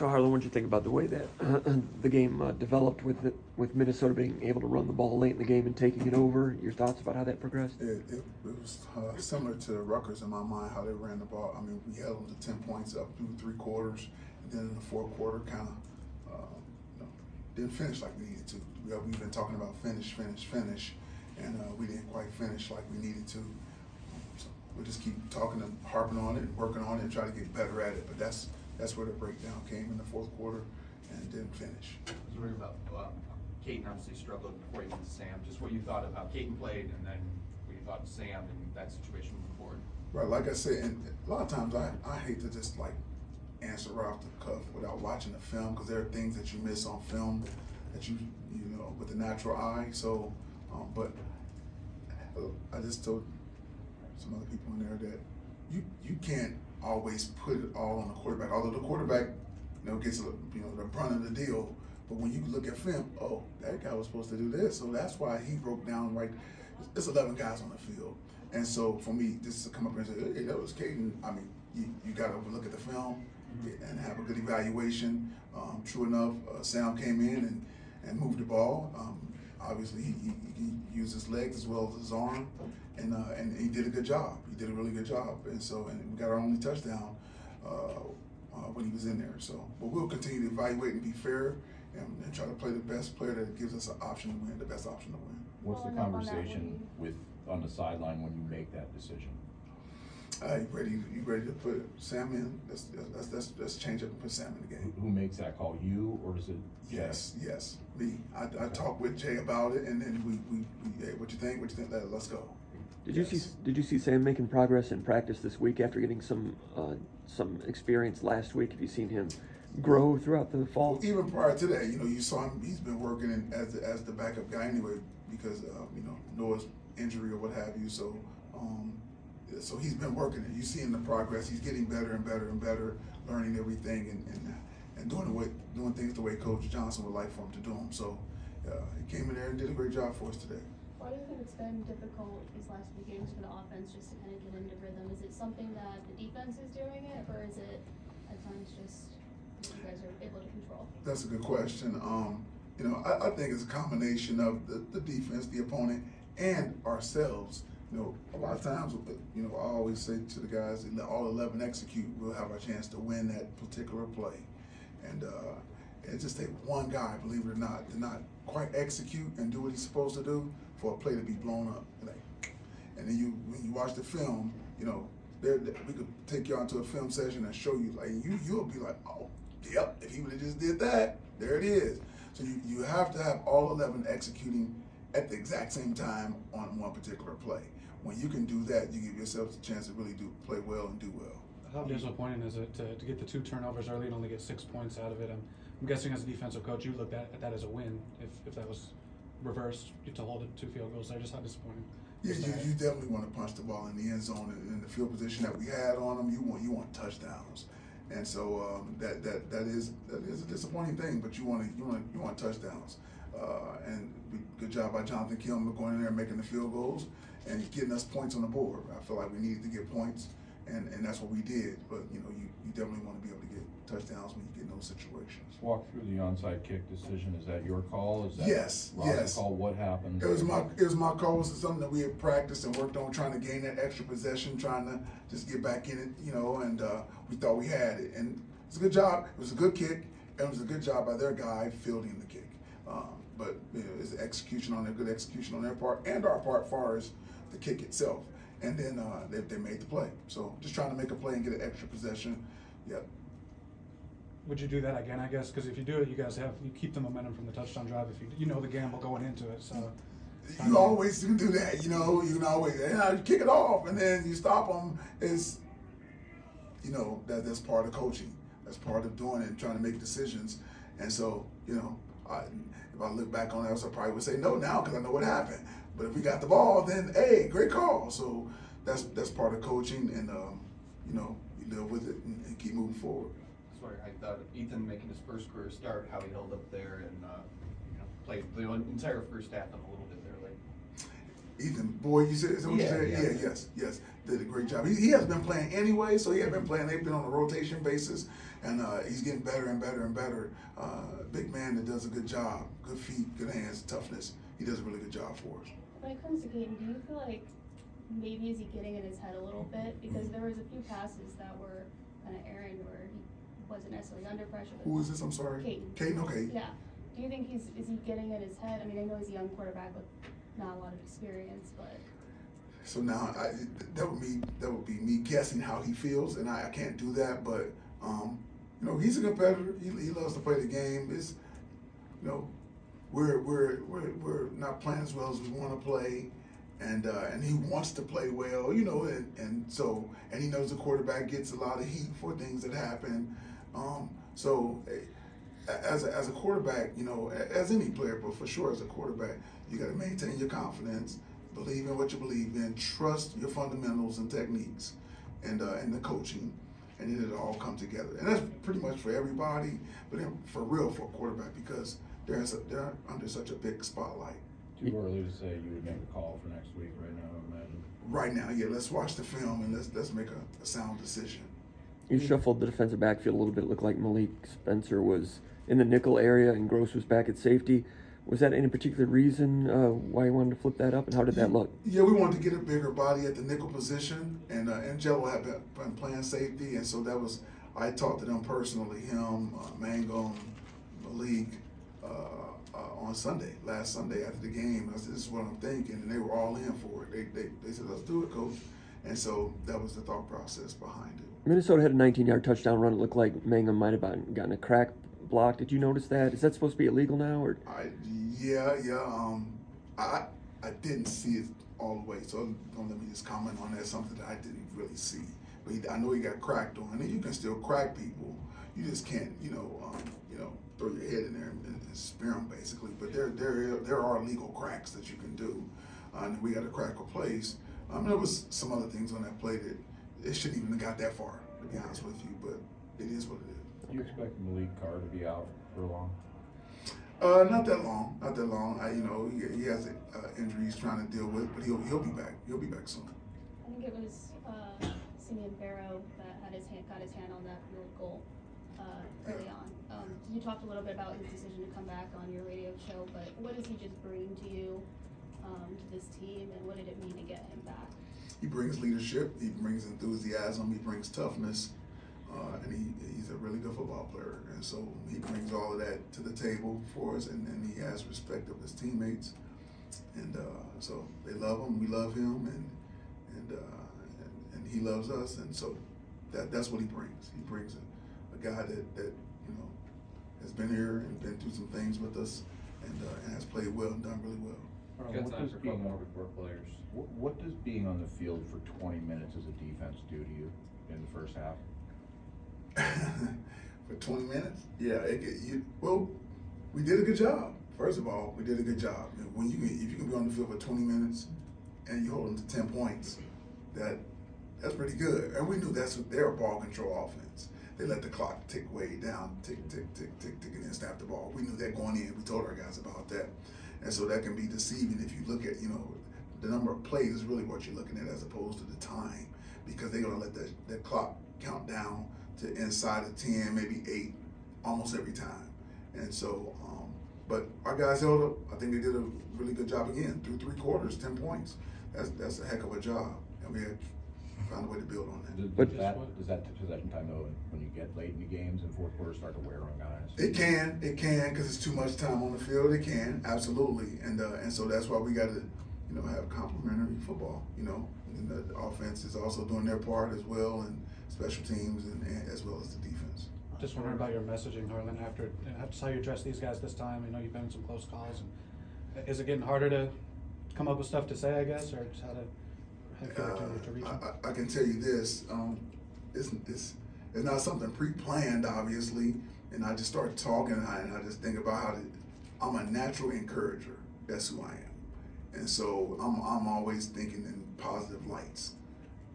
So Harlon, what did you think about the way that the game uh, developed with the, with Minnesota being able to run the ball late in the game and taking it over? Your thoughts about how that progressed? It, it, it was uh, similar to the Rutgers in my mind how they ran the ball. I mean, we held them to ten points up through three quarters, and then in the fourth quarter, kind of uh, you know, didn't finish like we needed to. We, we've been talking about finish, finish, finish, and uh, we didn't quite finish like we needed to. So we'll just keep talking and harping on it and working on it and try to get better at it. But that's that's where the breakdown came in the fourth quarter and didn't finish. I was worried about, uh, Katin obviously struggled before he went to Sam, just what you thought of how Katin played and then what you thought of Sam in that situation moving forward. Right, like I said, and a lot of times I, I hate to just like answer right off the cuff without watching the film because there are things that you miss on film that you you know with the natural eye. So, um, but uh, I just told some other people in there that you you can't always put it all on the quarterback. Although the quarterback, you know, gets you know the brunt of the deal. But when you look at film, oh, that guy was supposed to do this, so that's why he broke down right. It's 11 guys on the field, and so for me, just to come up here and say, hey, that was Katin. I mean, you, you got to look at the film and have a good evaluation. Um, true enough, uh, Sam came in and, and moved the ball. Um, obviously, he, he, he, used his legs as well as his arm, and uh, and he did a good job. He did a really good job, and so and we got our only touchdown uh, uh, when he was in there. So, but we'll continue to evaluate and be fair, and, and, try to play the best player that gives us an option to win, the best option to win. What's the conversation with on the sideline when you make that decision? Uh, you ready? You ready to put Sam in? Let's let's let's, let's change up and put Sam in the game. Who, who makes that call? You or does it? Yes, Jay? yes, me. I, I talked with Jay about it, and then we we, we hey, what you think? What you think? Let, let's go. Did yes. you see Did you see Sam making progress in practice this week after getting some uh, some experience last week? Have you seen him grow throughout the fall? Well, even prior to that, you know, you saw him. He's been working in, as the, as the backup guy anyway because uh, you know Noah's injury or what have you. So. Um, so he's been working it. you're seeing the progress. He's getting better and better and better, learning everything and and, and doing the way doing things the way Coach Johnson would like for him to do them. So uh, he came in there and did a great job for us today. Do you think it's been difficult these last few games for the offense just to kind of get into rhythm? Is it something that the defense is doing it, or is it at times just you guys are able to control? That's a good question. Um, you know, I, I, think it's a combination of the, the defense, the opponent, and ourselves you know, a lot of times, you know, I always say to the guys, in the all 11 execute, we'll have a chance to win that particular play. And uh, just takes one guy, believe it or not, to not quite execute and do what he's supposed to do for a play to be blown up. And then you, when you watch the film, you know, we could take you onto a film session and show you, like, you, you'll be like, oh, yep, if he would have just did that, there it is. So you, you have to have all 11 executing at the exact same time on one particular play when you can do that, you give yourself the chance to really do play well and do well. How disappointing is it to, to get the two turnovers early and only get six points out of it? I'm, I'm guessing as a defensive coach, you looked at, at, that as a win. If, if that was reversed, to hold it two field goals there, just how disappointing. Yeah, you, you definitely want to punch the ball in the end zone in the field position that we had on them. You want you want touchdowns, and so um, that that that is that is a disappointing thing. But you want to you want you want touchdowns, uh, and good job by Jonathan Kilmer going in there and making the field goals and getting us points on the board. I feel like we needed to get points, and, and that's what we did. But you know, you, you definitely want to be able to get touchdowns when you get in those situations. Walk through the onside kick decision. Is that your call? Is that yes, yes. call? What happened? It was my it was my call. It was something that we had practiced and worked on, trying to gain that extra possession, trying to just get back in it, you know. And uh, we thought we had it, and it's a good job. It was a good kick, and it was a good job by their guy fielding the kick. Um, but you know, it's execution on their good execution on their part and our part, far as the kick itself. And then uh, they, they made the play. So just trying to make a play and get an extra possession. Yep. Would you do that again? I guess because if you do it, you guys have you keep the momentum from the touchdown drive. If you you know the gamble going into it, so. You always can do that, you know. You can always know, you kick it off, and then you stop them. Is you know that that's part of coaching. That's part of doing it, and trying to make decisions. And so, you know, I, if I look back on that, I probably would say no now because I know what happened. But if we got the ball, then hey, great call. So that's that's part of coaching, and um, you know, you live with it and, and, keep moving forward. Sorry, I thought Ethan making his first career start, how he held up there and uh, you know played the entire first half and a little bit there late. Ethan Boyd, you said, is that what Yeah, you said? yeah. Yeah, yes, yes, did a great job. He, he has been playing anyway, so he has been playing. They've been on a rotation basis, and uh, he's getting better and better and better. Uh, big man that does a good job, good feet, good hands, toughness. He does a really good job for us. When it comes to Katin, do you feel like maybe is he getting in his head a little bit? Because there was a few passes that were kind of errant where he wasn't necessarily under pressure. Who is this? I'm sorry. Katin. Katin. Okay. Yeah. Do you think he's is he getting in his head? I mean, I know he's a young quarterback with not a lot of experience, but So now I, that would be that would be me guessing how he feels, and I, I can't do that. But um, you know, he's a competitor. He, he loves to play the game. It's you know, we're we're we're, we're not playing as well as we want to play, and uh, and he wants to play well. You know, and, and so and he knows the quarterback gets a lot of heat for things that happen. Um, so. eh, As a, as a quarterback, you know, as any player, but for sure as a quarterback, you got to maintain your confidence, believe in what you believe in, trust your fundamentals and techniques, and uh, and the coaching, and then it all come together. And that's pretty much for everybody, but for real for a quarterback because they're they're under such a big spotlight. Too early to say you would make a call for next week right now, I imagine. Right now, yeah, let's watch the film and let's let's make a, a sound decision. You shuffled the defensive backfield a little bit. It looked like Malik Spencer was in the nickel area and Gross was back at safety. Was that any particular reason uh, why you wanted to flip that up, and how did that look? Yeah, we wanted to get a bigger body at the nickel position, and uh, Angelo had been, been playing safety, and so that was I talked to them personally, him, uh, Mangham, Malik, uh, uh, on Sunday, last Sunday after the game. I said, "This is what I'm thinking," and they were all in for it. They, they, they said, "Let's do it, coach," and so that was the thought process behind it. Minnesota had a 19-yard touchdown run. It looked like Mangham might have gotten gotten a crack block. Did you notice that? Is that supposed to be illegal now, or I yeah yeah um I I didn't see it all the way, so don't let me just comment on that. Something that I didn't really see, but he, I know he got cracked on, and you can still crack people. You just can't you know um, you know throw your head in there and, and spear them basically. But there there there are legal cracks that you can do, uh, and we got a crack replaced. Um, there was some other things on that play that it shouldn't even have got that far, to be honest with you. But it is what it is. Do you expect Maliq Carr to be out for long? Uh, not that long, not that long. I, you know, he, he has uh, injuries trying to deal with, but he'll he'll be back. He'll be back soon. I think it was uh, Simeon Barrow that had his hand, got his hand on that field goal uh, early on. Um, you talked a little bit about his decision to come back on your radio show, but what does he just bring to you, um, to this team, and what did it mean to get him back? He brings leadership. He brings enthusiasm. He brings toughness, uh, and he, he's a really good football player. And so he brings all of that to the table for us, and, and he has respect of his teammates. And uh, so they love him. We love him, and and, uh, and and he loves us. And so that that's what he brings. He brings a, a guy that that you know has been here and been through some things with us, and uh, and has played well and done really well. Earl, Got what time does for a being couple on- more before players. What, what does being on the field for 20 minutes as a defense do to you in the first half? for 20 minutes. Yeah, it, get- you, well, we did a good job. First of all, we did a good job. When you can, if you can be on the field for 20 minutes and you hold them to 10 points, that that's pretty good. And we knew that's what their ball control offense. They let the clock tick way down, tick, tick, tick, tick, tick, and then snap the ball. We knew that going in. We told our guys about that. And so that can be deceiving if you look at, you know, the number of plays is really what you're looking at as opposed to the time because they're going to let that, that clock count down to inside of 10, maybe 8, almost every time. And so, um, but our guys held up. I think they did a really good job again through three quarters, 10 points. That's that's a heck of a job. And we had found a way to build on that. Does, But- does that, does that possession time though, when you get late in the games and fourth quarter start to wear on guys? It can, it can, because it's too much time on the field. It can, absolutely, and uh, and so that's why we got to, you know, have complementary football. You know, and the offense is also doing their part as well, and special teams, and, and as well as the defense. Just wondering about your messaging, Harlon, after, and that's how you address these guys this time. I know you've been in some close calls. And is it getting harder to come up with stuff to say, I guess, or just how to, Uh, I, I, can tell you this: um, it's, it's it's not something pre-planned, obviously. And I just start talking, and I, and I just think about how to, I'm a natural encourager. That's who I am, and so I'm I'm always thinking in positive lights.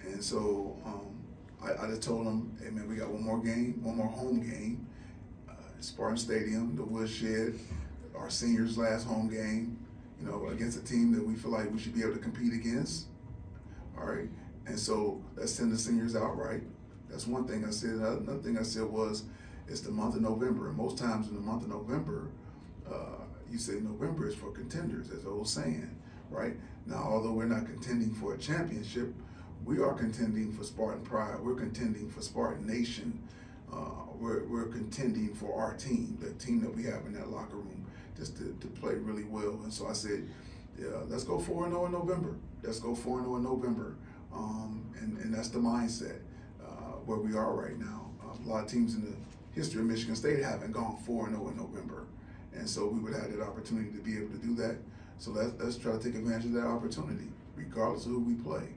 And so um, I, I just told them, hey man, we got one more game, one more home game, uh, Spartan Stadium, the Woodshed, our seniors' last home game, you know, against a team that we feel like we should be able to compete against. All right, and so let's send the seniors out right. That's one thing I said. Another thing I said was, it's the month of November, and most times in the month of November, uh, you say November is for contenders, as old saying, right? Now, although we're not contending for a championship, we are contending for Spartan pride. We're contending for Spartan Nation. Uh, we're, we're contending for our team, the team that we have in that locker room, just to, to play really well. And so I said, yeah, let's go 4 0 in November. Let's go 4 0 in November. Um, and, and that's the mindset uh, where we are right now. Uh, a lot of teams in the history of Michigan State haven't gone 4 0 in November. And so we would have that opportunity to be able to do that. So let's, let's try to take advantage of that opportunity, regardless of who we play.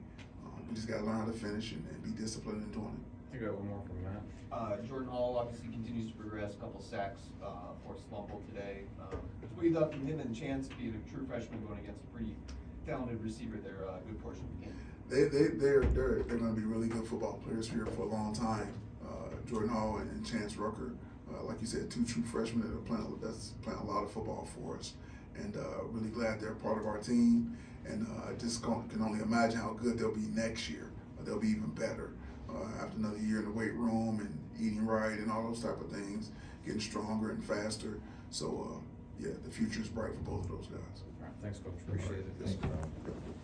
Um, we just got to learn how to finish and, and be disciplined in doing it. I got one more from Matt. Uh, Jordan Hall obviously continues to progress, a couple sacks, uh, forced a fumble today. Um, you thought him and Chance being a true freshman going against a pretty talented receiver there, uh, good portion of the game. They, they, they're, they're, they're going to be really good football players here for a long time. Uh, Jordan Hall and, and Chance Rucker, uh, like you said, two true freshmen that are playing, that's playing a lot of football for us. And uh, really glad they're part of our team. And uh, just can only imagine how good they'll be next year. They'll be even better uh, after another year in the weight room and eating right and all those type of things, getting stronger and faster. So, uh, yeah, the future is bright for both of those guys. All right, thanks, coach. Appreciate it. Yes, sir.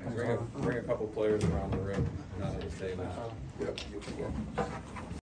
And Bring a, bring a couple players around the rim, not at the table. Yep.